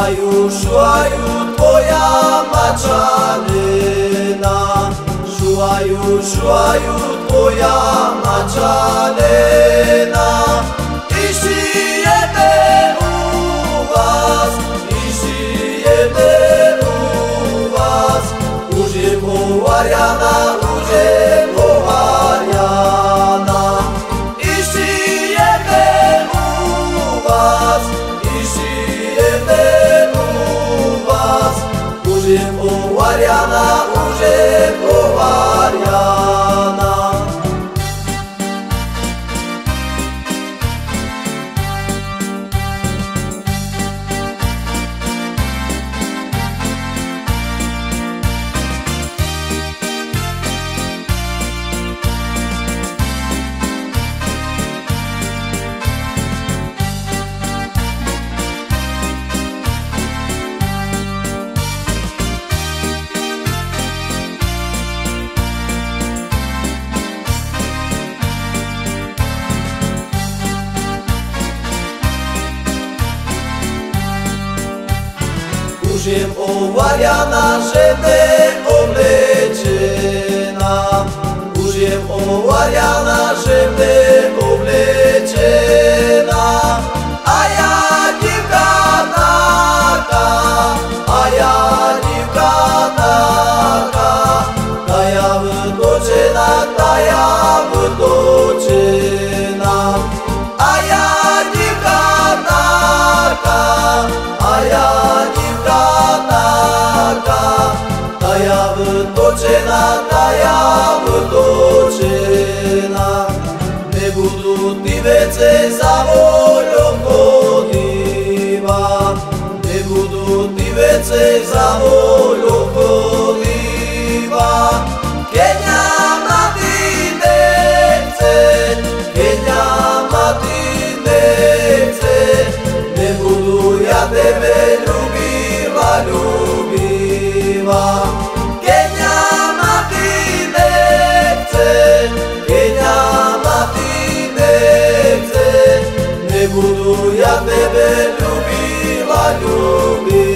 Šuaju, šuaju tvoja mačanina Šuaju, šuaju tvoja mačanina Jehovah. Użyjem ołajana, żeby obleczyna Użyjem ołajana, żeby obleczyna A ja dziwka taka, a ja dziwka taka Ta ja wytoczyna, ta ja wytoczyna Točena ta jabločena, ne budu ti vece za voljom hodiva, ne budu ti vece za voljom ja tebe ljubila ljubim